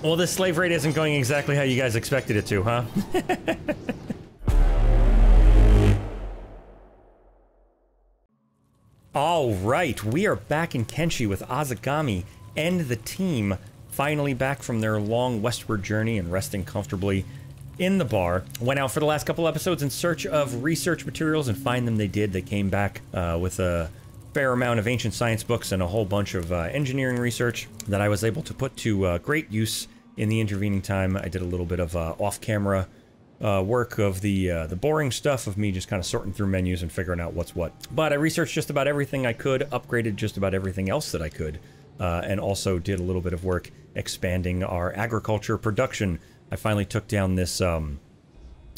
Well, this slave raid isn't going exactly how you guys expected it to, huh? All right, we are back in Kenshi with Azegami and the team, finally back from their long westward journey and resting comfortably in the bar. Went out for the last couple episodes in search of research materials and find them they did. They came back uh, with a fair amount of ancient science books and a whole bunch of uh, engineering research that I was able to put to uh, great use in the intervening time. I did a little bit of uh, off-camera uh, work of the uh, the boring stuff of me just kind of sorting through menus and figuring out what's what. But I researched just about everything I could, upgraded just about everything else that I could, uh, and also did a little bit of work expanding our agriculture production. I finally took down this um,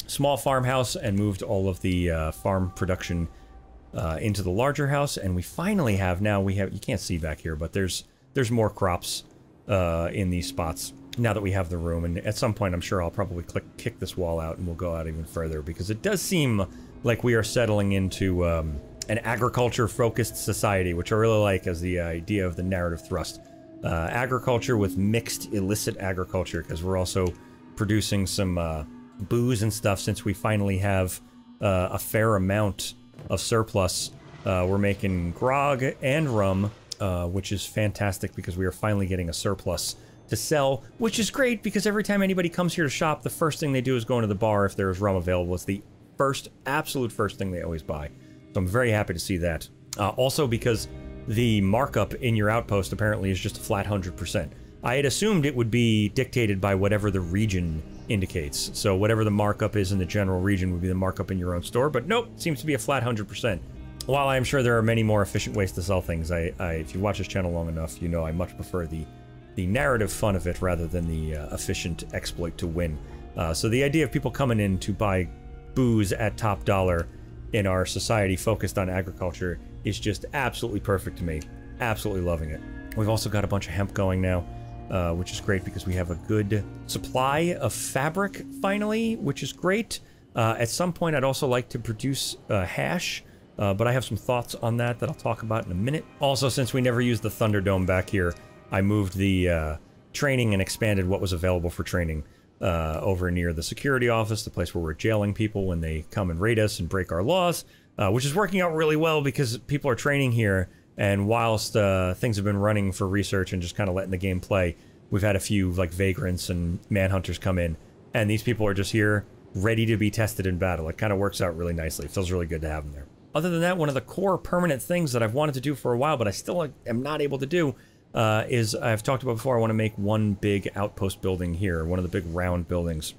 small farmhouse and moved all of the farm production uh, into the larger house, and we finally have now we have you can't see back here, but there's there's more crops uh, in these spots now that we have the room. And at some point, I'm sure I'll probably click, kick this wall out and we'll go out even further because it does seem like we are settling into um, an agriculture-focused society, which I really like as the idea of the narrative thrust. Uh, agriculture with mixed illicit agriculture because we're also producing some uh, booze and stuff since we finally have uh, a fair amount of surplus. Uh, we're making grog and rum, uh, which is fantastic because we are finally getting a surplus to sell, which is great because every time anybody comes here to shop, the first thing they do is go into the bar if there's rum available. It's the first, absolute first thing they always buy. So I'm very happy to see that. Uh, also because the markup in your outpost apparently is just a flat 100%. I had assumed it would be dictated by whatever the region indicates. So whatever the markup is in the general region would be the markup in your own store, but nope, seems to be a flat 100%. While I'm sure there are many more efficient ways to sell things, I, I if you watch this channel long enough, you know I much prefer the the narrative fun of it rather than the uh, efficient exploit to win. Uh, so the idea of people coming in to buy booze at top dollar in our society focused on agriculture is just absolutely perfect to me. Absolutely loving it. We've also got a bunch of hemp going now, uh, which is great because we have a good supply of fabric finally, which is great. Uh, at some point, I'd also like to produce uh, hash, uh, but I have some thoughts on that that I'll talk about in a minute. Also, since we never used the Thunderdome back here, I moved the uh, training and expanded what was available for training over near the security office, the place where we're jailing people when they come and raid us and break our laws, which is working out really well because people are training here. And whilst uh, things have been running for research and just kind of letting the game play, we've had a few like vagrants and manhunters come in, and these people are just here ready to be tested in battle. It kind of works out really nicely. It feels really good to have them there. Other than that, one of the core permanent things that I've wanted to do for a while, but I still am not able to do, uh, is I've talked about before, I want to make one big outpost building here, one of the big round buildings,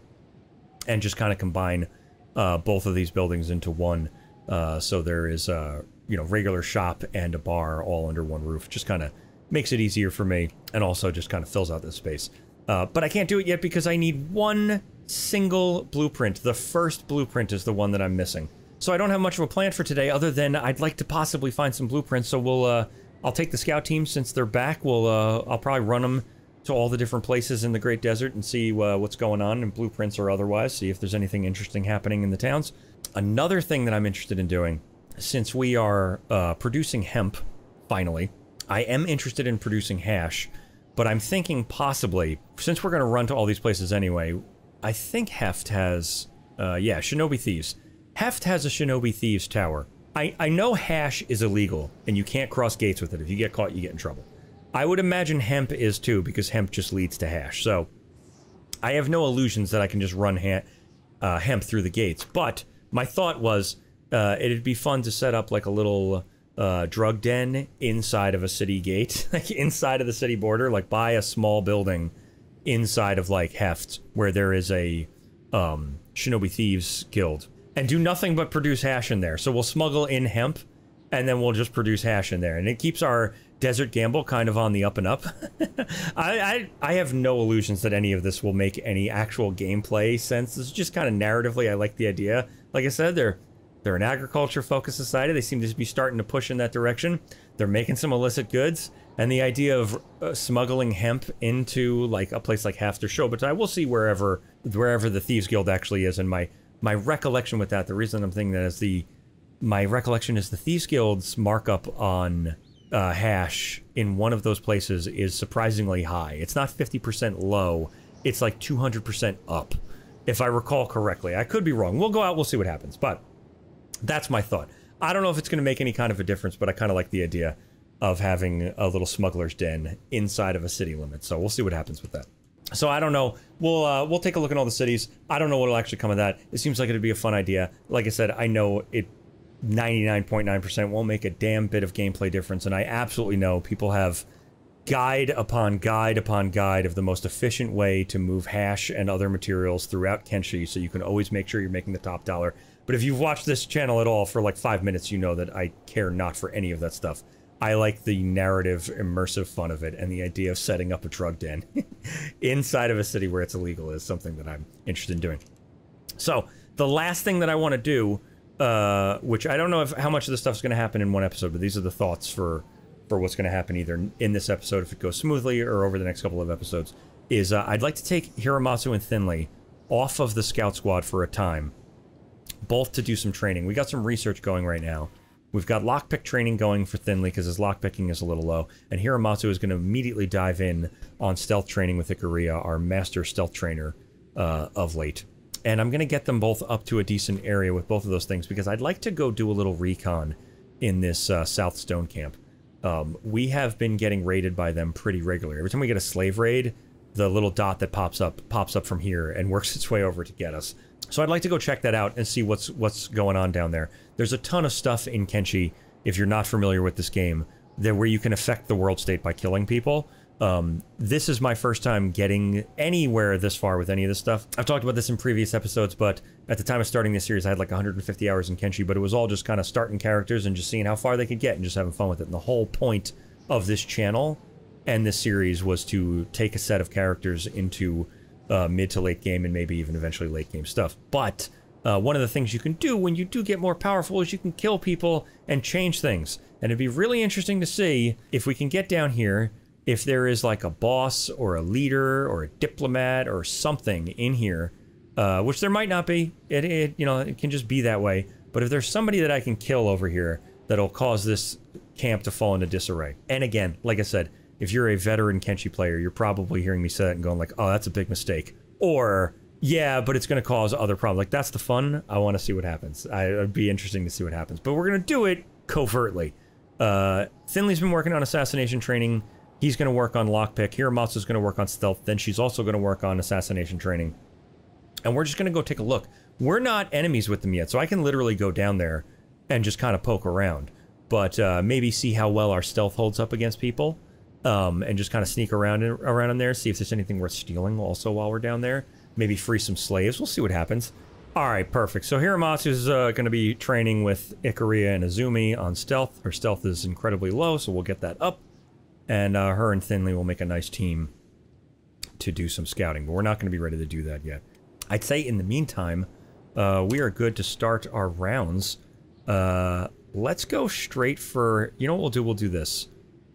and just kind of combine uh, both of these buildings into one. Uh, so there is a you know regular shop and a bar all under one roof. Just kind of makes it easier for me, and also just kind of fills out the space. Uh, but I can't do it yet because I need one single blueprint. The first blueprint is the one that I'm missing. So I don't have much of a plan for today, other than I'd like to possibly find some blueprints. So we'll uh, I'll take the scout team since they're back. We'll uh, I'll probably run them to all the different places in the Great Desert and see uh, what's going on in blueprints or otherwise. See if there's anything interesting happening in the towns. Another thing that I'm interested in doing, since we are uh, producing hemp, finally, I am interested in producing hash. But I'm thinking possibly, since we're going to run to all these places anyway, I think Heft has, uh, yeah, Shinobi Thieves. Heft has a Shinobi Thieves tower. I, I know hash is illegal, and you can't cross gates with it. If you get caught, you get in trouble. I would imagine hemp is too, because hemp just leads to hash. So, I have no illusions that I can just run ha uh, hemp through the gates. But, my thought was, uh, it'd be fun to set up like a little uh, drug den inside of a city gate, like inside of the city border, like buy a small building inside of like Heft, where there is a um, Shinobi Thieves Guild and do nothing but produce hash in there. So we'll smuggle in hemp, and then we'll just produce hash in there, and it keeps our desert gamble kind of on the up and up. I, I, I have no illusions that any of this will make any actual gameplay sense. It's just kind of narratively. I like the idea. Like I said, they're they're an agriculture focused society. They seem to be starting to push in that direction. They're making some illicit goods, and the idea of uh, smuggling hemp into like a place like Hafter Show. But I will see wherever wherever the Thieves Guild actually is, and my my recollection with that, the reason I'm thinking that is the my recollection is the Thieves Guild's markup on uh, hash in one of those places is surprisingly high. It's not 50% low, it's like 200% up, if I recall correctly. I could be wrong. We'll go out, we'll see what happens. But that's my thought. I don't know if it's going to make any kind of a difference, but I kind of like the idea of having a little smuggler's den inside of a city limit. So we'll see what happens with that. So I don't know. We'll uh, we'll take a look at all the cities. I don't know what'll actually come of that. It seems like it'd be a fun idea. Like I said, I know it 99.9% won't make a damn bit of gameplay difference, and I absolutely know people have guide upon guide upon guide of the most efficient way to move hash and other materials throughout Kenshi, so you can always make sure you're making the top dollar. But if you've watched this channel at all for like five minutes, you know that I care not for any of that stuff. I like the narrative, immersive fun of it, and the idea of setting up a drug den inside of a city where it's illegal is something that I'm interested in doing. So, the last thing that I want to do, uh, which I don't know if how much of this stuff is going to happen in one episode, but these are the thoughts for for what's going to happen either in this episode if it goes smoothly or over the next couple of episodes, is uh, I'd like to take Hiramatsu and Thinly off of the scout squad for a time, both to do some training. We got some research going right now We've got lockpick training going for Thinly because his lockpicking is a little low, and Hiramatsu is going to immediately dive in on stealth training with Ikaria, our master stealth trainer uh, of late. And I'm going to get them both up to a decent area with both of those things because I'd like to go do a little recon in this uh, South Stone Camp. Um, we have been getting raided by them pretty regularly. Every time we get a slave raid, the little dot that pops up pops up from here and works its way over to get us. So I'd like to go check that out and see what's what's going on down there. There's a ton of stuff in Kenshi, if you're not familiar with this game, there where you can affect the world state by killing people. Um, this is my first time getting anywhere this far with any of this stuff. I've talked about this in previous episodes, but at the time of starting this series, I had like 150 hours in Kenshi, but it was all just kind of starting characters and just seeing how far they could get and just having fun with it. And the whole point of this channel and this series was to take a set of characters into uh, mid to late game and maybe even eventually late game stuff. But uh, one of the things you can do when you do get more powerful is you can kill people and change things. And it'd be really interesting to see if we can get down here, if there is like a boss or a leader or a diplomat or something in here, uh, which there might not be. It, it, you know, it can just be that way. But if there's somebody that I can kill over here that'll cause this camp to fall into disarray. And again, like I said, if you're a veteran Kenshi player, you're probably hearing me say that and going like, "Oh, that's a big mistake," or "Yeah, but it's going to cause other problems." Like that's the fun. I want to see what happens. I, it'd be interesting to see what happens, but we're going to do it covertly. Uh, Thinly's been working on assassination training. He's going to work on lockpick. Hiramatsu's going to work on stealth. Then she's also going to work on assassination training. And we're just going to go take a look. We're not enemies with them yet, so I can literally go down there and just kind of poke around. But uh, maybe see how well our stealth holds up against people um, and just kind of sneak around in, around in there, see if there's anything worth stealing also while we're down there. Maybe free some slaves. We'll see what happens. All right, perfect. So Hiramatsu is uh, going to be training with Ikaria and Azumi on stealth. Her stealth is incredibly low, so we'll get that up. And uh, her and Thinly will make a nice team to do some scouting, but we're not going to be ready to do that yet. I'd say in the meantime, uh, we are good to start our rounds. Uh, let's go straight for... You know what we'll do? We'll do this.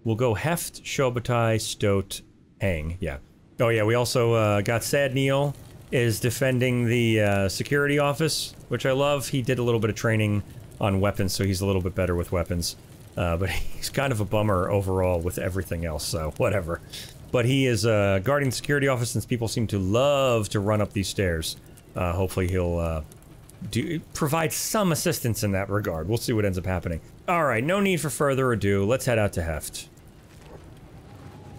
We'll go Heft, Shobutai, Stoat, Heng. Yeah. Oh yeah, we also uh, got Sad Neil is defending the uh, security office, which I love. He did a little bit of training on weapons, so he's a little bit better with weapons. Uh, but he's kind of a bummer overall with everything else, so whatever. But he is uh, guarding the security office since people seem to love to run up these stairs. Uh, hopefully he'll uh, do provide some assistance in that regard. We'll see what ends up happening. All right, no need for further ado. Let's head out to Heft.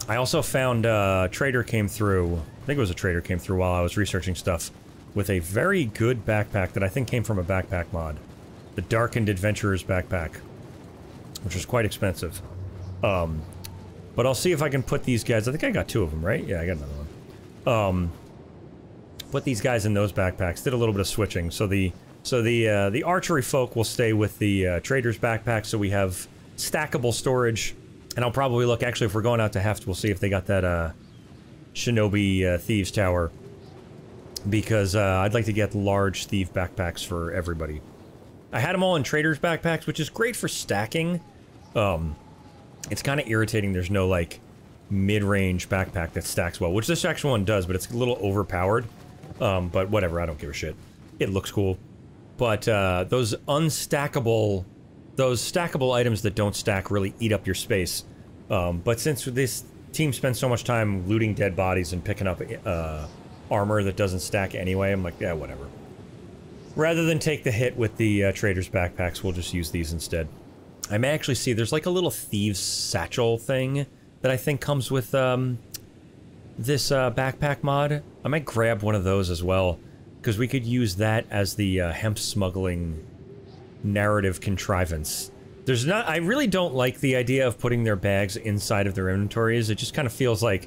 I also found uh, trader came through. I think it was a trader came through while I was researching stuff with a very good backpack that I think came from a backpack mod. The Darkened Adventurer's backpack, which is quite expensive. Um, but I'll see if I can put these guys. I think I got two of them, right? Yeah, I got another one. Um, put these guys in those backpacks. Did a little bit of switching. So the so the uh, the archery folk will stay with the uh, trader's backpack. So we have stackable storage and I'll probably look, actually, if we're going out to Heft, we'll see if they got that, uh, Shinobi uh, Thieves Tower. Because, uh, I'd like to get large thief backpacks for everybody. I had them all in trader's backpacks, which is great for stacking. Um, it's kind of irritating there's no, like, mid-range backpack that stacks well, which this actual one does, but it's a little overpowered. Um, but whatever, I don't give a shit. It looks cool. But, uh, those unstackable those stackable items that don't stack really eat up your space. Um, but since this team spends so much time looting dead bodies and picking up uh, armor that doesn't stack anyway, I'm like, yeah, whatever. Rather than take the hit with the uh, trader's backpacks, we'll just use these instead. I may actually see, there's like a little thieves satchel thing that I think comes with um, this uh, backpack mod. I might grab one of those as well, because we could use that as the uh, hemp smuggling narrative contrivance. There's not, I really don't like the idea of putting their bags inside of their inventories. It just kind of feels like,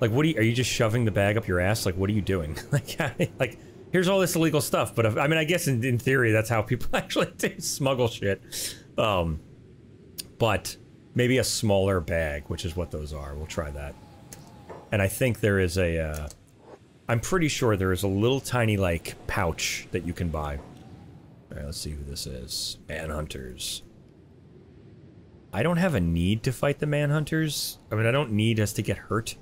like, what are you, are you just shoving the bag up your ass? Like, what are you doing? like, like, here's all this illegal stuff, but if, I mean, I guess in, in theory, that's how people actually do smuggle shit. Um, but maybe a smaller bag, which is what those are. We'll try that. And I think there is a, uh, I'm pretty sure there is a little tiny, like, pouch that you can buy. Alright, let's see who this is. Manhunters. I don't have a need to fight the Manhunters. I mean, I don't need us to get hurt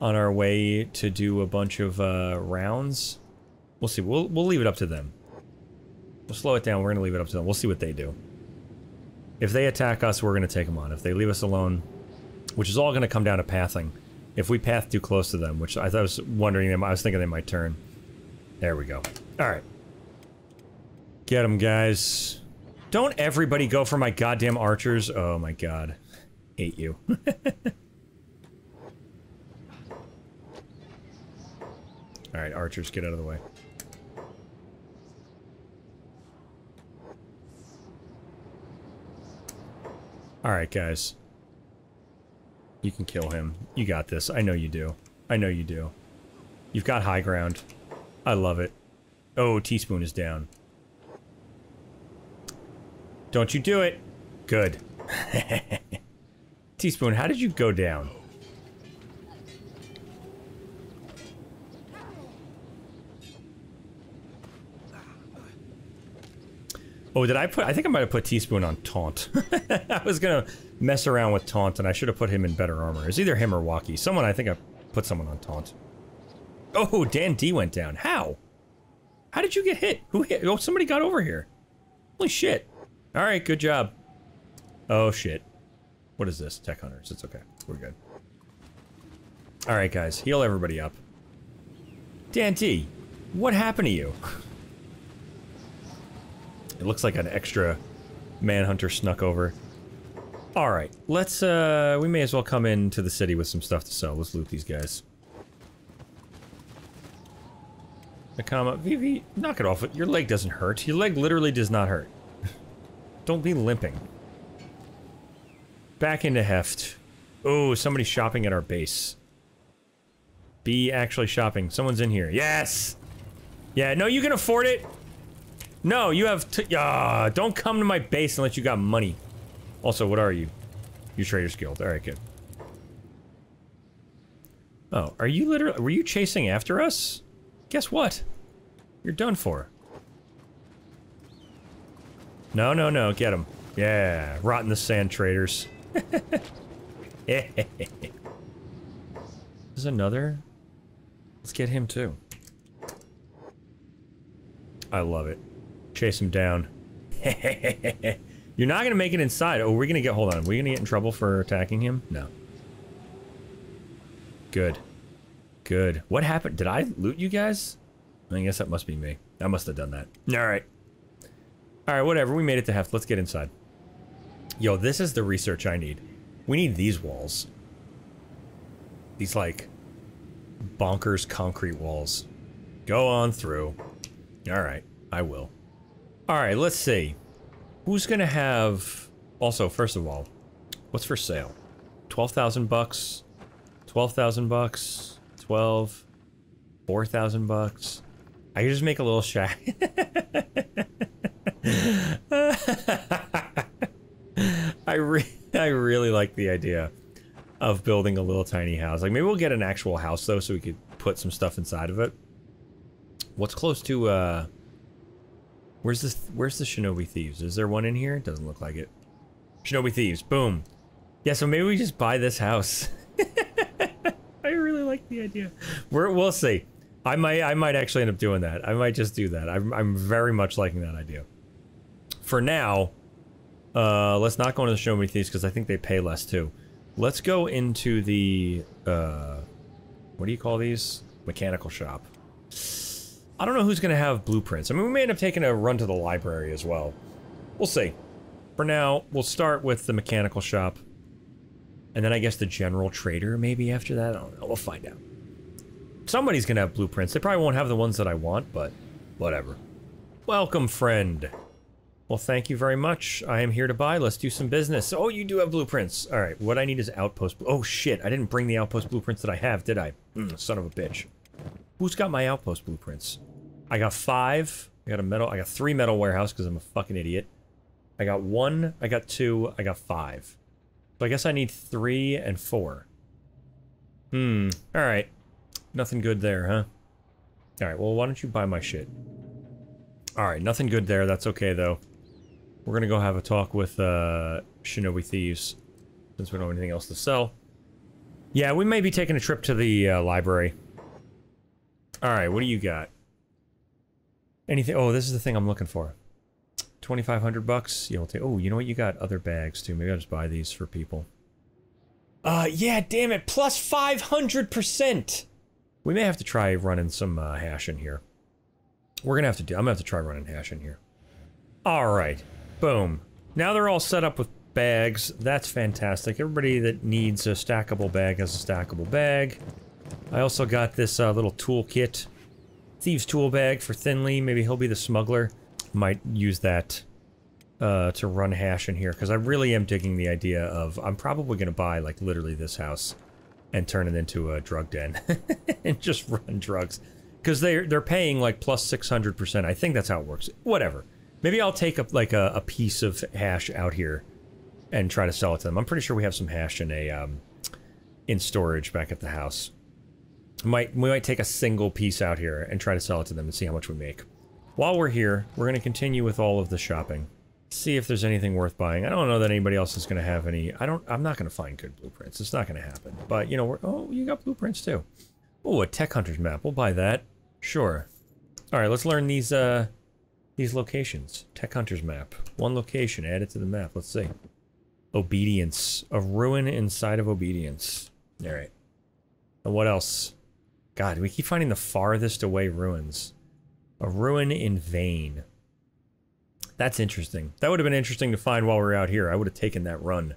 on our way to do a bunch of uh, rounds. We'll see. We'll, we'll leave it up to them. We'll slow it down. We're going to leave it up to them. We'll see what they do. If they attack us, we're going to take them on. If they leave us alone, which is all going to come down to pathing. If we path too close to them, which I, I was wondering, I was thinking they might turn. There we go. All right. Get them, guys. Don't everybody go for my goddamn archers. Oh my god. Hate you. Alright, archers, get out of the way. Alright, guys. You can kill him. You got this. I know you do. I know you do. You've got high ground. I love it. Oh, Teaspoon is down. Don't you do it. Good. Teaspoon, how did you go down? Oh, did I put- I think I might have put Teaspoon on Taunt. I was gonna mess around with Taunt, and I should have put him in better armor. It's either him or Waki. Someone, I think I put someone on Taunt. Oh, Dan D went down. How? How did you get hit? Who hit? Oh, somebody got over here. Holy shit. Alright, good job. Oh, shit. What is this? Tech Hunters. It's okay. We're good. Alright, guys. Heal everybody up. Dan T, what happened to you? It looks like an extra manhunter snuck over. Alright, let's, uh, we may as well come into the city with some stuff to sell. Let's loot these guys. Nakama, Vivi, knock it off. Your leg doesn't hurt. Your leg literally does not hurt. Don't be limping. Back into heft. Oh, somebody's shopping at our base. Be actually shopping. Someone's in here. Yes! Yeah, no, you can afford it. No, you have to- uh, don't come to my base unless you got money. Also, what are you? You Trader's Guild. Alright, good. Oh, are you literally- were you chasing after us? Guess what? You're done for. No, no, no. Get him. Yeah. Rot in the sand, traders. There's another. Let's get him too. I love it. Chase him down. You're not gonna make it inside. Oh, we're gonna get. Hold on. Are we gonna get in trouble for attacking him? No. Good. Good. What happened? Did I loot you guys? I guess that must be me. I must have done that. All right. Alright, whatever. We made it to Heft. Let's get inside. Yo, this is the research I need. We need these walls. These, like, bonkers concrete walls. Go on through. Alright, I will. Alright, let's see. Who's gonna have... Also, first of all, what's for sale? 12,000 bucks? 12,000 bucks? 12? 4,000 bucks? I could just make a little shack. I re I really like the idea of building a little tiny house. Like maybe we'll get an actual house though, so we could put some stuff inside of it. What's close to uh? Where's this? Where's the Shinobi Thieves? Is there one in here? Doesn't look like it. Shinobi Thieves. Boom. Yeah. So maybe we just buy this house. I really like the idea. We're, we'll see. I might I might actually end up doing that. I might just do that. I'm I'm very much liking that idea. For now, Uh, let's not go into the Shinobi Thieves because I think they pay less too. Let's go into the, uh, what do you call these? Mechanical shop. I don't know who's going to have blueprints. I mean, we may end up taking a run to the library as well. We'll see. For now, we'll start with the mechanical shop. And then I guess the general trader maybe after that. I don't know. We'll find out. Somebody's going to have blueprints. They probably won't have the ones that I want, but whatever. Welcome, friend. Well, thank you very much. I am here to buy. Let's do some business. Oh, you do have blueprints. All right, what I need is outpost. Oh, shit. I didn't bring the outpost blueprints that I have, did I? Mm, son of a bitch. Who's got my outpost blueprints? I got five. I got a metal. I got three metal warehouse because I'm a fucking idiot. I got one. I got two. I got five. So I guess I need three and four. Hmm. All right. Nothing good there, huh? All right. Well, why don't you buy my shit? All right. Nothing good there. That's okay though. We're gonna go have a talk with uh, Shinobi Thieves, since we don't have anything else to sell. Yeah, we may be taking a trip to the uh, library. Alright, what do you got? Anything? Oh, this is the thing I'm looking for. 2500 bucks? We'll take... Oh, you know what? You got other bags, too. Maybe I'll just buy these for people. Uh, yeah, damn it. Plus 500%! We may have to try running some uh, hash in here. We're gonna have to do... I'm gonna have to try running hash in here. Alright. Boom. Now they're all set up with bags. That's fantastic. Everybody that needs a stackable bag has a stackable bag. I also got this uh, little toolkit. Thieves tool bag for Thinly. Maybe he'll be the smuggler. Might use that uh, to run hash in here. Because I really am digging the idea of... I'm probably going to buy, like, literally this house. And turn it into a drug den. and just run drugs. Because they're, they're paying, like, plus 600%. I think that's how it works. Whatever. Maybe I'll take up like a, a, piece of hash out here and try to sell it to them. I'm pretty sure we have some hash in a um, in storage back at the house. Might we might take a single piece out here and try to sell it to them and see how much we make. While we're here, we're going to continue with all of the shopping. See if there's anything worth buying. I don't know that anybody else is going to have any. I don't. I'm not going to find good blueprints. It's not going to happen. But you know, we're, oh, you got blueprints too. Oh, a tech hunter's map. We'll buy that. Sure. All right, let's learn these. Uh, these locations. Tech Hunter's map. One location added to the map. Let's see. Obedience. A ruin inside of Obedience. Alright. And what else? God, we keep finding the farthest away ruins. A ruin in vain. That's interesting. That would have been interesting to find while we are out here. I would have taken that run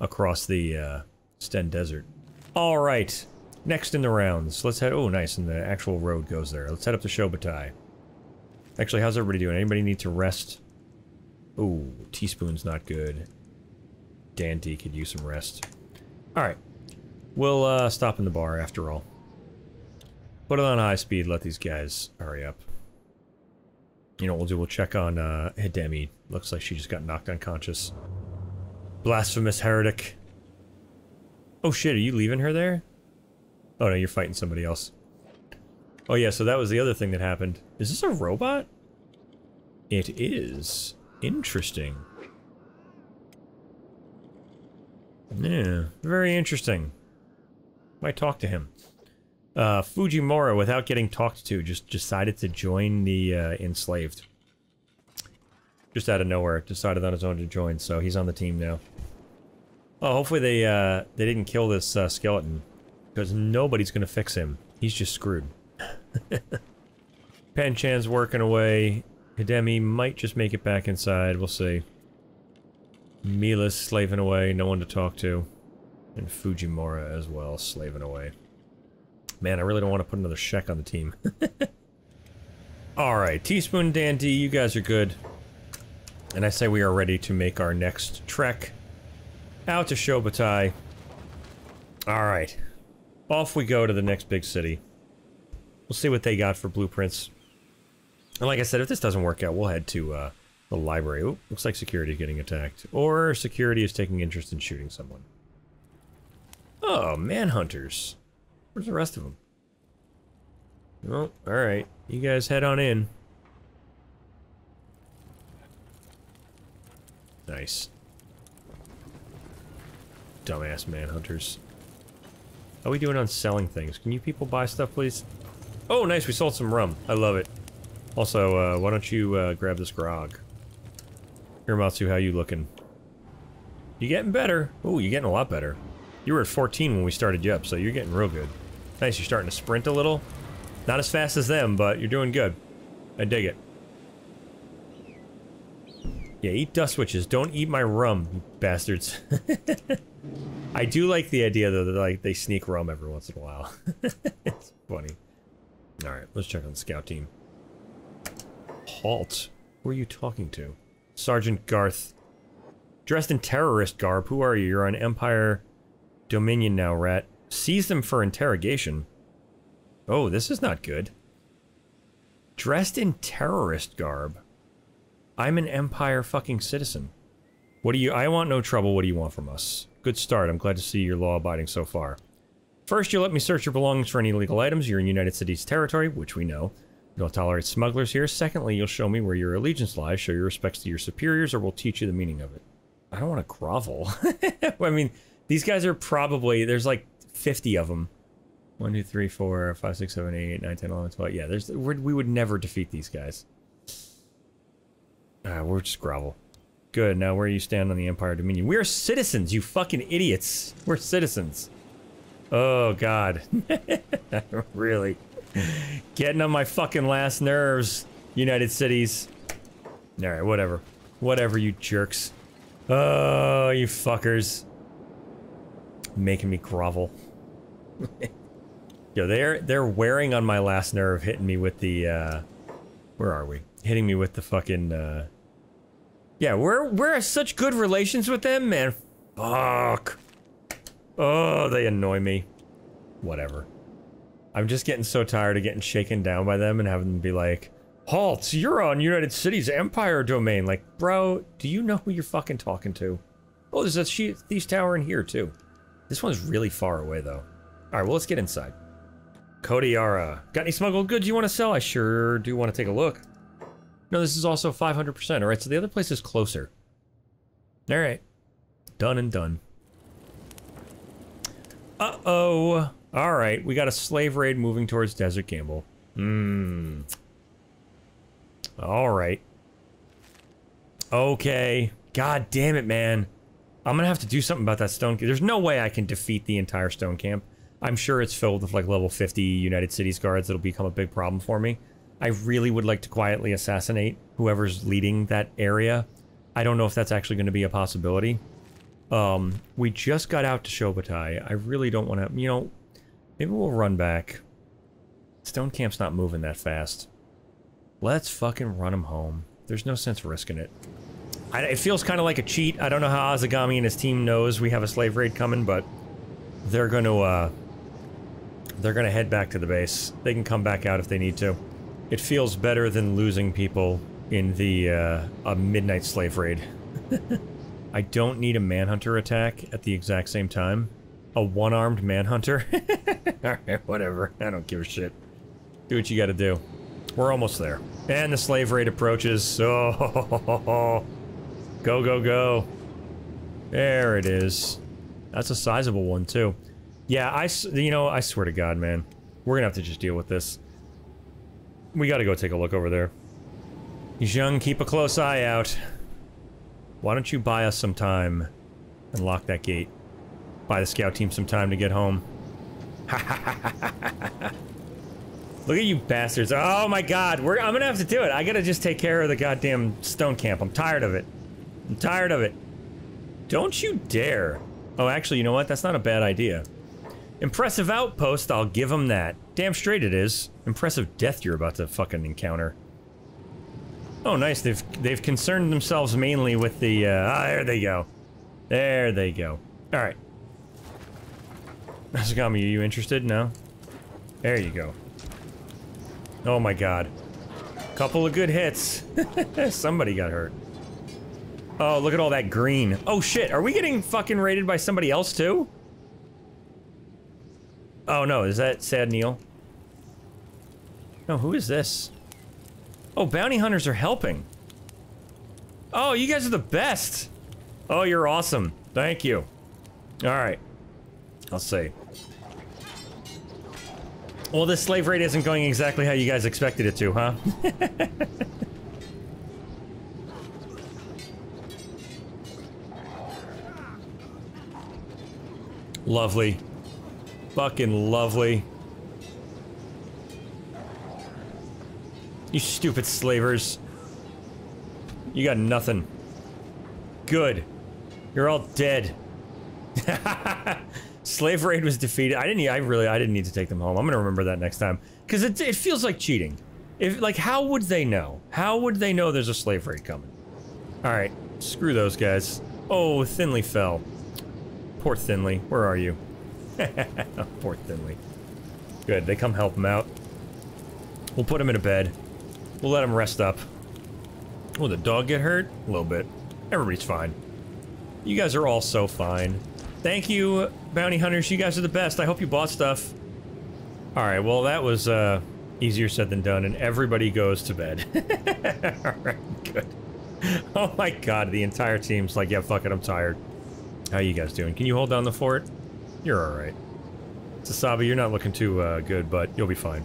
across the uh, Stenn Desert. Alright. Next in the rounds. Let's head... Oh, nice. And the actual road goes there. Let's head up to Shobutai. Actually, how's everybody doing? Anybody need to rest? Ooh, teaspoon's not good. Dandy could use some rest. Alright. We'll uh, stop in the bar after all. Put it on high speed, let these guys hurry up. You know what we'll do? We'll check on uh, Hidemi. Looks like she just got knocked unconscious. Blasphemous heretic. Oh shit, are you leaving her there? Oh no, you're fighting somebody else. Oh yeah, so that was the other thing that happened. Is this a robot? It is. Interesting. Yeah, very interesting. Might talk to him. Uh, Fujimura, without getting talked to, just decided to join the uh, enslaved. Just out of nowhere, decided on his own to join, so he's on the team now. Oh, hopefully they uh, they didn't kill this uh, skeleton, because nobody's gonna fix him. He's just screwed. Panchan's working away. Hidemi might just make it back inside. We'll see. Mila's slaving away. No one to talk to. And Fujimura as well, slaving away. Man, I really don't want to put another Shek on the team. Alright, Teaspoon Dandy, you guys are good. And I say we are ready to make our next trek out to Shobutai. Alright. Off we go to the next big city. We'll see what they got for blueprints. And like I said, if this doesn't work out, we'll head to uh, the library. Ooh, looks like security is getting attacked. Or security is taking interest in shooting someone. Oh, manhunters. Where's the rest of them? Well, alright. You guys head on in. Nice. Dumbass manhunters. How are we doing on selling things? Can you people buy stuff, please? Oh, nice, we sold some rum. I love it. Also, uh, why don't you uh, grab this grog? Hiramatsu, how you looking? You getting better. Oh, you're getting a lot better. You were at 14 when we started you up, so you're getting real good. Nice, you're starting to sprint a little. Not as fast as them, but you're doing good. I dig it. Yeah, eat dust witches. Don't eat my rum, you bastards. I do like the idea though that like they sneak rum every once in a while. it's funny. All right, let's check on the scout team. Halt. Who are you talking to? Sergeant Garth. Dressed in terrorist garb. Who are you? You're on Empire Dominion now, rat. Seize them for interrogation. Oh, this is not good. Dressed in terrorist garb. I'm an Empire fucking citizen. What do you- I want no trouble, what do you want from us? Good start, I'm glad to see you're law-abiding so far. First, you'll let me search your belongings for any illegal items. You're in United Cities territory, which we know. You don't tolerate smugglers here. Secondly, you'll show me where your allegiance lies, show your respects to your superiors, or we'll teach you the meaning of it. I don't want to grovel. I mean, these guys are probably, there's like 50 of them. 1, 2, 3, 4, 5, 6, 7, 8, 9, 10, 11, 12. Yeah, there's, we would never defeat these guys. Ah, we're just grovel. Good, now where you stand on the Empire Dominion. We're citizens, you fucking idiots. We're citizens. Oh, God. really. Getting on my fucking last nerves, United Cities. Alright, whatever. Whatever, you jerks. Oh, you fuckers. Making me grovel. Yo, they're they're wearing on my last nerve, hitting me with the uh where are we? Hitting me with the fucking uh Yeah, we're we're such good relations with them, man. Fuck. Oh, they annoy me. Whatever. I'm just getting so tired of getting shaken down by them and having them be like, Halt, you're on United Cities Empire domain. Like, bro, do you know who you're fucking talking to? Oh, there's a she Thieves Tower in here, too. This one's really far away, though. Alright, well, let's get inside. Kodiara. Got any smuggled goods you want to sell? I sure do want to take a look. No, this is also 500%. Alright, so the other place is closer. Alright. Done and done. Uh-oh. Alright, we got a slave raid moving towards Desert Gamble. Hmm. Alright. Okay. God damn it, man. I'm gonna have to do something about that stone camp. There's no way I can defeat the entire stone camp. I'm sure it's filled with like level 50 United Cities guards that'll become a big problem for me. I really would like to quietly assassinate whoever's leading that area. I don't know if that's actually going to be a possibility. Um, we just got out to Shobutai. I really don't want to, you know, maybe we'll run back. Stone Camp's not moving that fast. Let's fucking run him home. There's no sense risking it. I, it feels kind of like a cheat. I don't know how Azegami and his team knows we have a slave raid coming, but they're going to, uh, they're going to head back to the base. They can come back out if they need to. It feels better than losing people in the, uh, a midnight slave raid. I don't need a manhunter attack at the exact same time. A one-armed manhunter? Alright, whatever. I don't give a shit. Do what you gotta do. We're almost there. And the slave raid approaches. Oh, go, go, go. There it is. That's a sizable one, too. Yeah, I, you know, I swear to God, man. We're gonna have to just deal with this. We gotta go take a look over there. Zheng, keep a close eye out. Why don't you buy us some time and lock that gate? Buy the scout team some time to get home. Look at you bastards. Oh my god, we're, I'm gonna have to do it. I gotta just take care of the goddamn stone camp. I'm tired of it. I'm tired of it. Don't you dare. Oh, actually, you know what? That's not a bad idea. Impressive outpost, I'll give them that. Damn straight it is. Impressive death you're about to fucking encounter. Oh, nice. They've they've concerned themselves mainly with the. Uh, ah, there they go. There they go. All right. Azegami, are you interested? No. There you go. Oh my god. Couple of good hits. Somebody got hurt. Oh, look at all that green. Oh shit, are we getting fucking raided by somebody else too? Oh no, is that Sad Neil? No, who is this? Oh, bounty hunters are helping. Oh, you guys are the best. Oh, you're awesome. Thank you. All right. I'll say. Well, this slave raid isn't going exactly how you guys expected it to, huh? Lovely. Fucking lovely. You stupid slavers. You got nothing. Good. You're all dead. Slave raid was defeated. I didn't. I really. I didn't need to take them home. I'm gonna remember that next time because it, it feels like cheating. If like, how would they know? How would they know there's a slave raid coming? All right, screw those guys. Oh, Thinly fell. Poor Thinly. Where are you? Poor Thinly. Good. They come help him out. We'll put him in a bed. We'll let him rest up. Will the dog get hurt? A little bit. Everybody's fine. You guys are all so fine. Thank you, bounty hunters. You guys are the best. I hope you bought stuff. Alright, well that was uh, easier said than done, and everybody goes to bed. Alright, good. Oh my god, the entire team's like, yeah, fuck it, I'm tired. How you guys doing? Can you hold down the fort? You're alright. Sasabi, you're not looking too uh, good, but you'll be fine.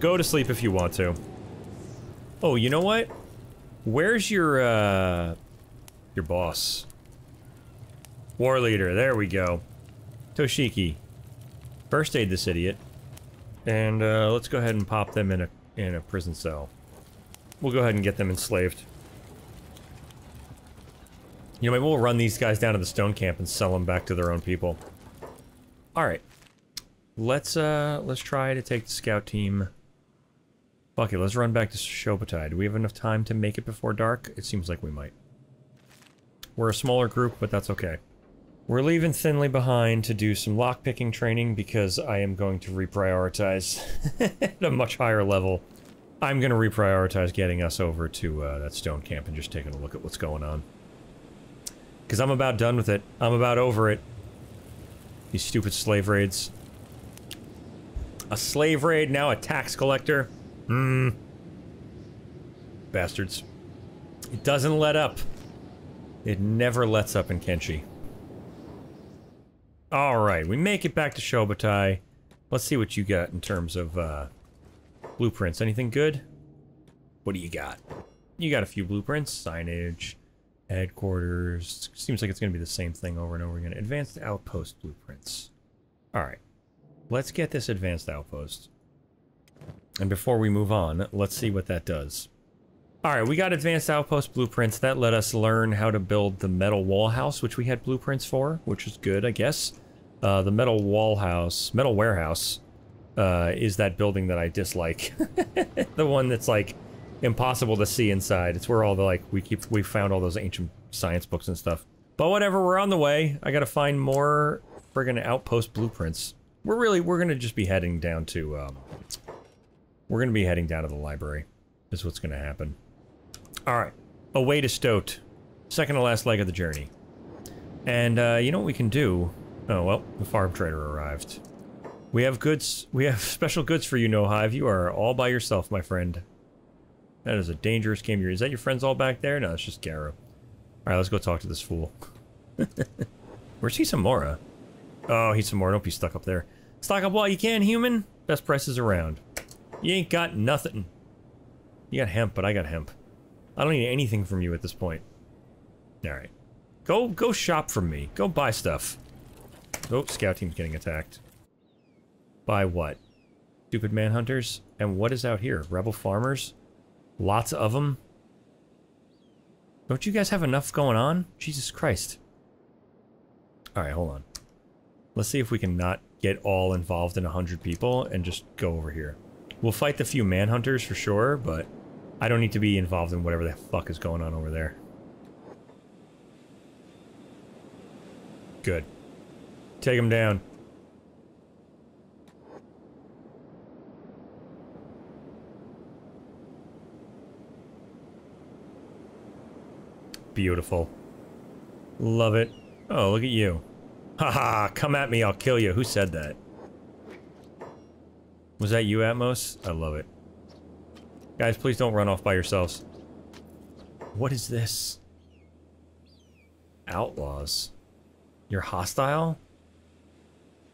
Go to sleep if you want to. Oh, you know what? Where's your, uh... Your boss? War leader, there we go. Toshiki. First aid this idiot. And, uh, let's go ahead and pop them in a, in a prison cell. We'll go ahead and get them enslaved. You know, maybe we'll run these guys down to the stone camp and sell them back to their own people. Alright. Let's, uh, let's try to take the scout team It, let's run back to Shobutai. Do we have enough time to make it before dark? It seems like we might. We're a smaller group, but that's okay. We're leaving Thinly behind to do some lockpicking training because I am going to reprioritize at a much higher level. I'm going to reprioritize getting us over to uh, that stone camp and just taking a look at what's going on. Because I'm about done with it. I'm about over it. These stupid slave raids. A slave raid, now a tax collector. Hmm. Bastards. It doesn't let up. It never lets up in Kenshi. Alright, we make it back to Shobutai. Let's see what you got in terms of, uh, blueprints. Anything good? What do you got? You got a few blueprints. Signage. Headquarters. Seems like it's going to be the same thing over and over again. Advanced outpost blueprints. Alright. Let's get this advanced outpost. And before we move on, let's see what that does. Alright, we got advanced outpost blueprints. That let us learn how to build the metal wall house, which we had blueprints for, which is good, I guess. Uh, the metal wall house, metal warehouse, uh, is that building that I dislike. the one that's, like, impossible to see inside. It's where all the, like, we keep, we found all those ancient science books and stuff. But whatever, we're on the way. I gotta find more friggin' outpost blueprints. We're really, we're gonna just be heading down to, um, we're going to be heading down to the library. Is what's going to happen. Alright. Away to Stoat. Second to last leg of the journey. And, uh, you know what we can do? Oh, well, the farm trader arrived. We have goods- we have special goods for you, No Hive. You are all by yourself, my friend. That is a dangerous game. Is that your friends all back there? No, it's just Garru. Alright, let's go talk to this fool. Where's Hisamura? Oh, Hisamura, don't be stuck up there. Stock up while you can, human. Best prices around. You ain't got nothing. You got hemp, but I got hemp. I don't need anything from you at this point. Alright. Go, go shop from me. Go buy stuff. Oh, scout team's getting attacked. By what? Stupid manhunters? And what is out here? Rebel farmers? Lots of them? Don't you guys have enough going on? Jesus Christ. Alright, hold on. Let's see if we can not get all involved in a hundred people and just go over here. We'll fight the few manhunters for sure, but I don't need to be involved in whatever the fuck is going on over there. Good. Take him down. Beautiful. Love it. Oh, look at you. Haha, come at me, I'll kill you. Who said that? Was that you, Atmos? I love it. Guys, please don't run off by yourselves. What is this? Outlaws. You're hostile?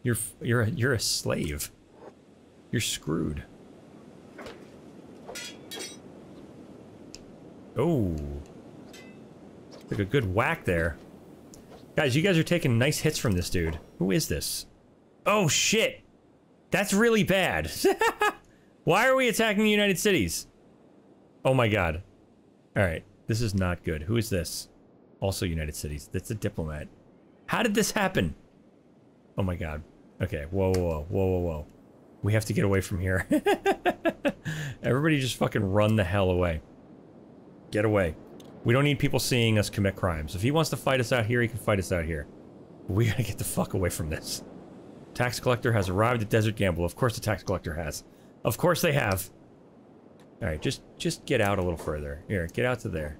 You're you're a, you're a slave. You're screwed. Oh. Took a good whack there. Guys, you guys are taking nice hits from this dude. Who is this? Oh, shit. That's really bad. Why are we attacking the United Cities? Oh my god. Alright, this is not good. Who is this? Also United Cities. That's a diplomat. How did this happen? Oh my god. Okay, whoa, whoa, whoa, whoa, whoa. We have to get away from here. Everybody just fucking run the hell away. Get away. We don't need people seeing us commit crimes. If he wants to fight us out here, he can fight us out here. We gotta get the fuck away from this. Tax collector has arrived at Desert Gamble. Of course the tax collector has. Of course they have. Alright, just just get out a little further. Here, get out to there.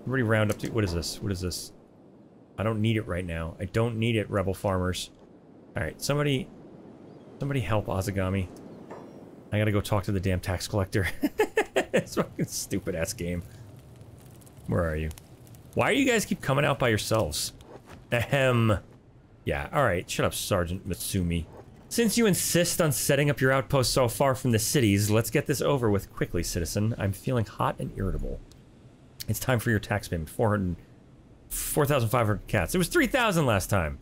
Everybody round up to... What is this? What is this? I don't need it right now. I don't need it, rebel farmers. Alright, somebody... Somebody help Azegami. I gotta go talk to the damn tax collector. it's fucking stupid-ass game. Where are you? Why do you guys keep coming out by yourselves? Ahem. Yeah, alright. Shut up, Sergeant Matsumi. Since you insist on setting up your outpost so far from the cities, let's get this over with quickly, citizen. I'm feeling hot and irritable. It's time for your tax payment. 400... 4,500 cats. It was 3,000 last time.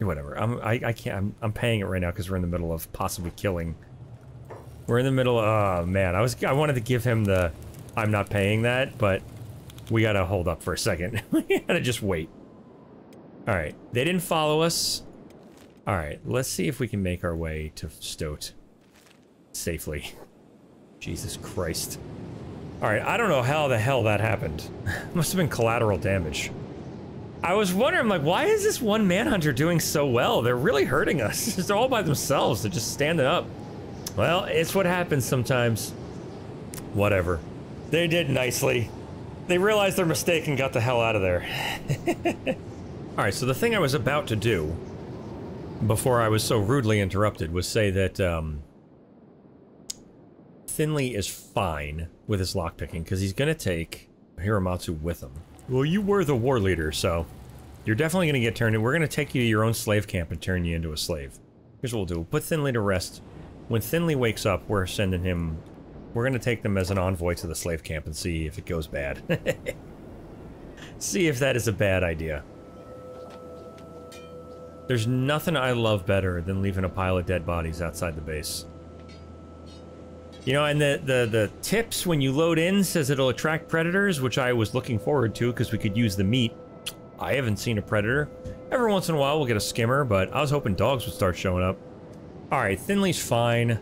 Whatever. I'm, I, I can't... I'm, I'm paying it right now because we're in the middle of possibly killing we're in the middle. Of Oh man, I was I wanted to give him the I'm not paying that, but we gotta hold up for a second. we gotta just wait. All right, they didn't follow us. All right, let's see if we can make our way to Stoat safely. Jesus Christ. All right, I don't know how the hell that happened. Must have been collateral damage. I was wondering, like, why is this one manhunter doing so well? They're really hurting us. They're all by themselves. They're just standing up. Well, it's what happens sometimes. Whatever. They did nicely. They realized their mistake and got the hell out of there. Alright, so the thing I was about to do, before I was so rudely interrupted, was say that, um... Thinly is fine with his lockpicking, because he's gonna take Hiramatsu with him. Well, you were the war leader, so... You're definitely gonna get turned in. We're gonna take you to your own slave camp and turn you into a slave. Here's what we'll do. We'll put Thinly to rest. When Thinly wakes up, we're sending him... We're gonna take them as an envoy to the slave camp and see if it goes bad. see if that is a bad idea. There's nothing I love better than leaving a pile of dead bodies outside the base. You know, and the, the, the tips when you load in says it'll attract predators, which I was looking forward to because we could use the meat. I haven't seen a predator. Every once in a while we'll get a skimmer, but I was hoping dogs would start showing up. Alright, Thinly's fine.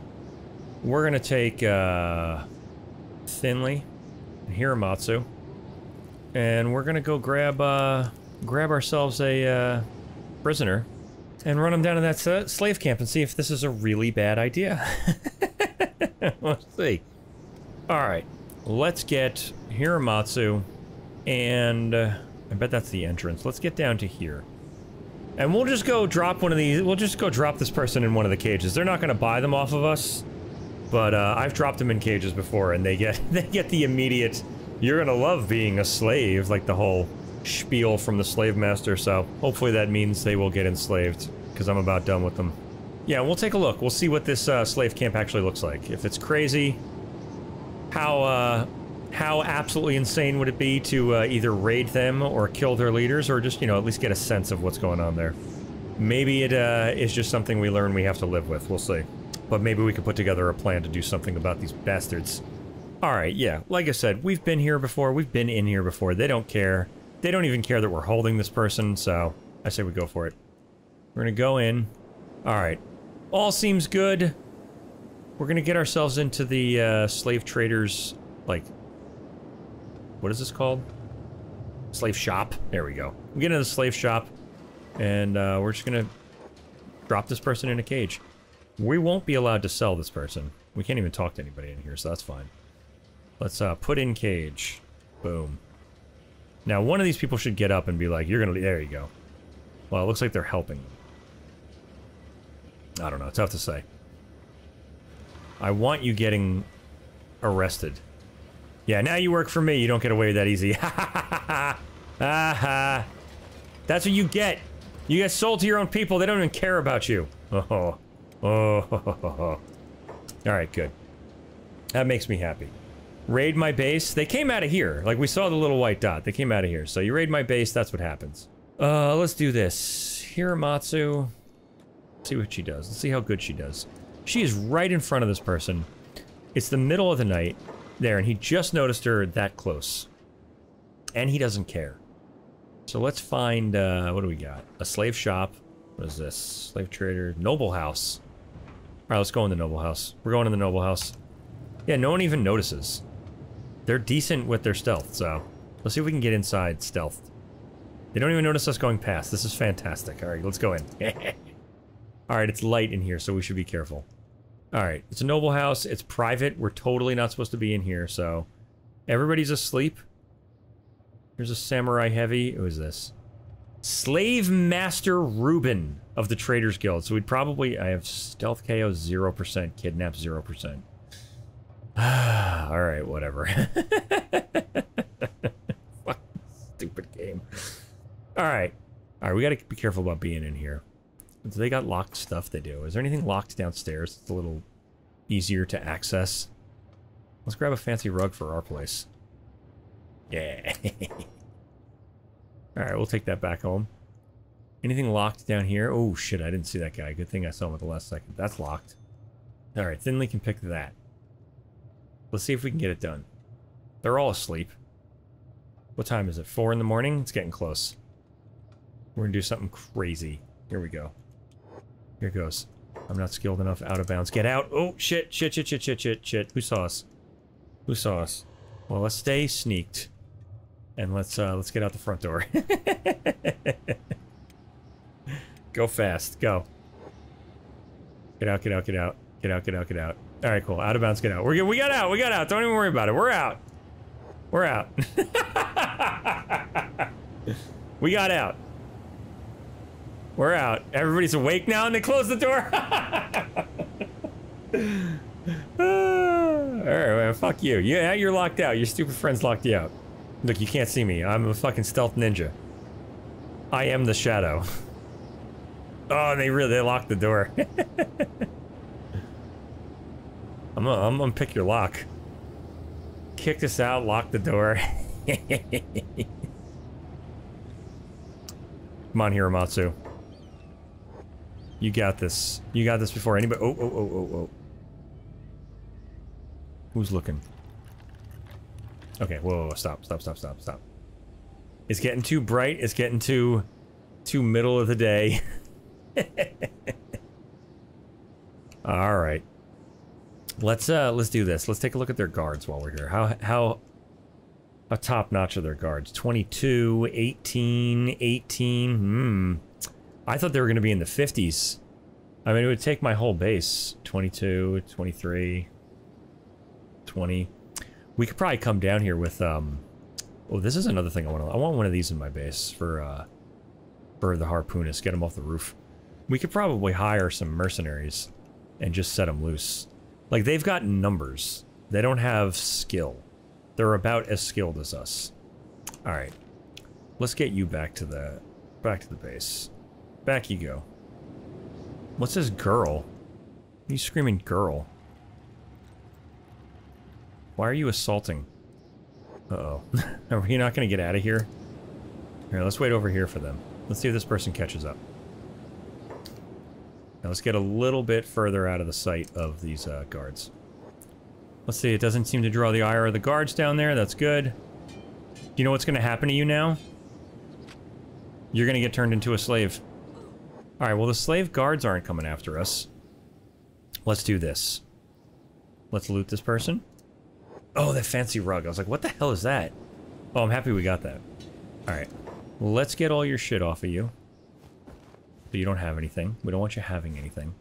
We're gonna take, uh... Thinly. And Hiramatsu. And we're gonna go grab, uh... Grab ourselves a, uh... Prisoner. And run them down to that slave camp and see if this is a really bad idea. Let's see. Alright. Let's get Hiramatsu. And... Uh, I bet that's the entrance. Let's get down to here. And we'll just go drop one of these, we'll just go drop this person in one of the cages. They're not gonna buy them off of us, but uh, I've dropped them in cages before and they get, they get the immediate, you're gonna love being a slave, like the whole spiel from the slave master, so hopefully that means they will get enslaved, because I'm about done with them. Yeah, we'll take a look. We'll see what this uh, slave camp actually looks like. If it's crazy, how, uh, how absolutely insane would it be to uh, either raid them or kill their leaders or just, you know, at least get a sense of what's going on there? Maybe it uh, is just something we learn we have to live with. We'll see. But maybe we could put together a plan to do something about these bastards. Alright, yeah. Like I said, we've been here before. We've been in here before. They don't care. They don't even care that we're holding this person, so I say we go for it. We're gonna go in. Alright. All seems good. We're gonna get ourselves into the uh, slave traders, like, what is this called? Slave shop. There we go. We get into the slave shop, and uh, we're just gonna drop this person in a cage. We won't be allowed to sell this person. We can't even talk to anybody in here, so that's fine. Let's uh, put in cage. Boom. Now, one of these people should get up and be like, you're gonna... There you go. Well, it looks like they're helping. I don't know. Tough to say. I want you getting arrested. Yeah, now you work for me. You don't get away that easy. Ha ha ha ha. ha. That's what you get. You get sold to your own people. They don't even care about you. Oh. Oh. All right, good. That makes me happy. Raid my base. They came out of here. Like we saw the little white dot. They came out of here. So you raid my base, that's what happens. Uh, let's do this. Hiramatsu. Let's see what she does. Let's see how good she does. She is right in front of this person. It's the middle of the night there, and he just noticed her that close. And he doesn't care. So let's find, uh, what do we got? A slave shop. What is this? Slave trader. Noble house. Alright, let's go in the noble house. We're going in the noble house. Yeah, no one even notices. They're decent with their stealth, so... Let's see if we can get inside stealth. They don't even notice us going past. This is fantastic. Alright, let's go in. Alright, it's light in here, so we should be careful. Alright, it's a noble house. It's private. We're totally not supposed to be in here, so... Everybody's asleep. Here's a samurai heavy. Who is this? Slave Master Ruben of the Traders Guild. So we'd probably... I have stealth KO 0%, kidnap 0%. Alright, whatever. stupid game. Alright. Alright, we gotta be careful about being in here. Do they got locked stuff they do? Is there anything locked downstairs It's a little easier to access? Let's grab a fancy rug for our place. Yeah. Alright, we'll take that back home. Anything locked down here? Oh, shit, I didn't see that guy. Good thing I saw him at the last second. That's locked. Alright, Thinly can pick that. Let's see if we can get it done. They're all asleep. What time is it? Four in the morning? It's getting close. We're gonna do something crazy. Here we go. Here goes. I'm not skilled enough. Out of bounds. Get out! Oh, shit, shit, shit, shit, shit, shit, shit. Who saw us? Who saw us? Well, let's stay sneaked. And let's, uh, let's get out the front door. go fast. Go. Get out, get out, get out. Get out, get out, get out. Alright, cool. Out of bounds, get out. We're good. We got out. We got out. Don't even worry about it. We're out. We're out. we got out. We're out. Everybody's awake now and they close the door. Alright, man. Fuck you. Yeah, you're locked out. Your stupid friends locked you out. Look, you can't see me. I'm a fucking stealth ninja. I am the shadow. Oh, they really they locked the door. I'm gonna, I'm gonna pick your lock. Kick this out, lock the door. Come on, Hiramatsu. You got this. You got this before anybody- oh, oh, oh, oh, oh. Who's looking? Okay, whoa, whoa, stop, stop, stop, stop, stop. It's getting too bright, it's getting too... too middle of the day. Alright. Let's uh let's do this. Let's take a look at their guards while we're here. How how how top notch are their guards? 22, 18, 18. Hmm. I thought they were going to be in the 50s. I mean, it would take my whole base. 22, 23, 20. We could probably come down here with um Oh, this is another thing I want to I want one of these in my base for uh for the harpoonist. Get them off the roof. We could probably hire some mercenaries and just set them loose. Like, they've got numbers. They don't have skill. They're about as skilled as us. Alright. Let's get you back to the... Back to the base. Back you go. What's this girl? You screaming girl? Why are you assaulting? Uh-oh. are we not gonna get out of here? Here, let's wait over here for them. Let's see if this person catches up. Now let's get a little bit further out of the sight of these uh, guards. Let's see, it doesn't seem to draw the ire of the guards down there. That's good. Do you know what's going to happen to you now? You're going to get turned into a slave. Alright, well the slave guards aren't coming after us. Let's do this. Let's loot this person. Oh, that fancy rug. I was like, what the hell is that? Oh, I'm happy we got that. Alright. Let's get all your shit off of you. So you don't have anything. We don't want you having anything.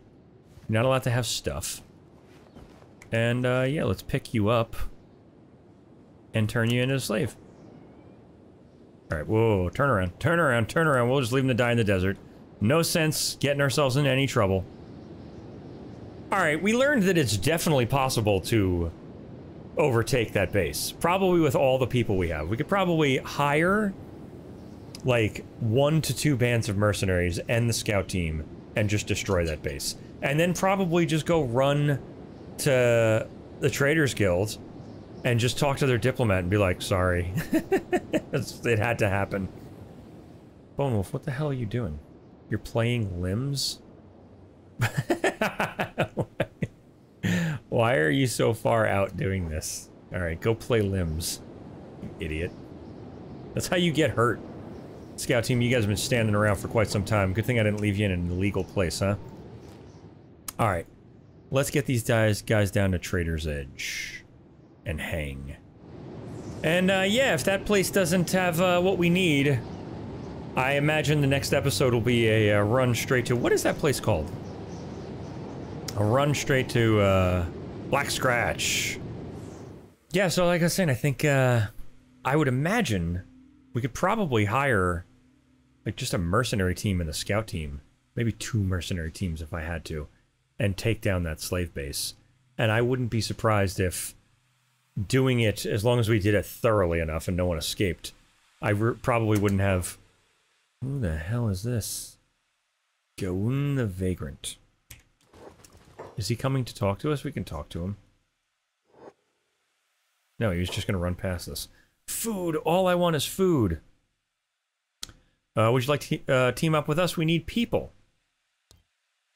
You're not allowed to have stuff. And, uh, yeah, let's pick you up and turn you into a slave. Alright, whoa, turn around, turn around, turn around. We'll just leave him to die in the desert. No sense getting ourselves into any trouble. Alright, we learned that it's definitely possible to overtake that base. Probably with all the people we have. We could probably hire like one to two bands of mercenaries and the scout team and just destroy that base. And then probably just go run to the Traders Guild and just talk to their diplomat and be like, sorry. it had to happen. Bone Wolf, what the hell are you doing? You're playing limbs? Why are you so far out doing this? Alright, go play limbs. You idiot. That's how you get hurt. Scout team, you guys have been standing around for quite some time. Good thing I didn't leave you in an illegal place, huh? Alright. Let's get these guys guys down to Trader's Edge. And Heng. And, uh, yeah, if that place doesn't have, uh, what we need, I imagine the next episode will be a, a run straight to... What is that place called? A run straight to, uh, Black Scratch. Yeah, so like I was saying, I think, uh, I would imagine we could probably hire, like, just a mercenary team and a scout team. Maybe two mercenary teams if I had to. And take down that slave base. And I wouldn't be surprised if doing it, as long as we did it thoroughly enough and no one escaped, I probably wouldn't have who the hell is this? Goon the Vagrant. Is he coming to talk to us? We can talk to him. No, he was just going to run past us. Food! All I want is food! Uh, would you like to uh, team up with us? We need people.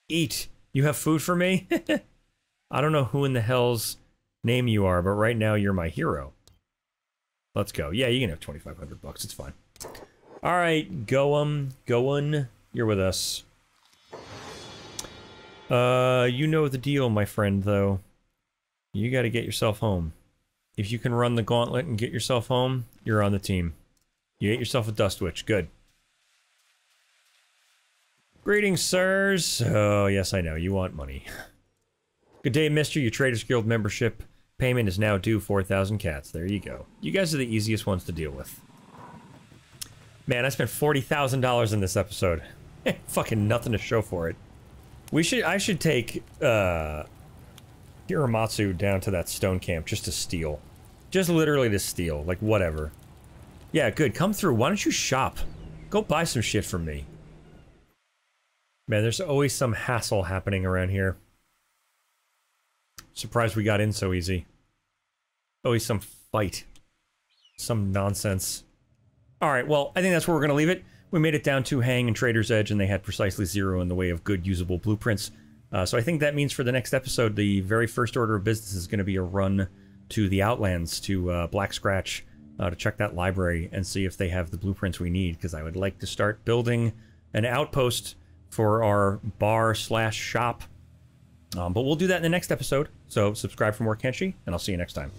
Eat! You have food for me? I don't know who in the hell's name you are, but right now you're my hero. Let's go. Yeah, you can have 2,500 bucks. It's fine. All right, go Goem, Goen, you're with us. Uh, you know the deal, my friend, though. You gotta get yourself home. If you can run the gauntlet and get yourself home, you're on the team. You ate yourself a dustwich. Good. Greetings, sirs. Oh, yes, I know. You want money. Good day, mister. Your Traders Guild membership payment is now due 4,000 cats. There you go. You guys are the easiest ones to deal with. Man, I spent $40,000 in this episode. Fucking nothing to show for it. We should- I should take, uh... Hiramatsu down to that stone camp just to steal. Just literally to steal. Like, whatever. Yeah, good. Come through. Why don't you shop? Go buy some shit from me. Man, there's always some hassle happening around here. Surprised we got in so easy. Always some fight. Some nonsense. Alright, well, I think that's where we're going to leave it. We made it down to Heng and Trader's Edge, and they had precisely zero in the way of good usable blueprints. Uh, so I think that means for the next episode, the very first order of business is going to be a run to the Outlands, to uh, Black Scratch, uh, to check that library and see if they have the blueprints we need, because I would like to start building an outpost for our bar slash shop. Um, but we'll do that in the next episode, so subscribe for more Kenshi, and I'll see you next time.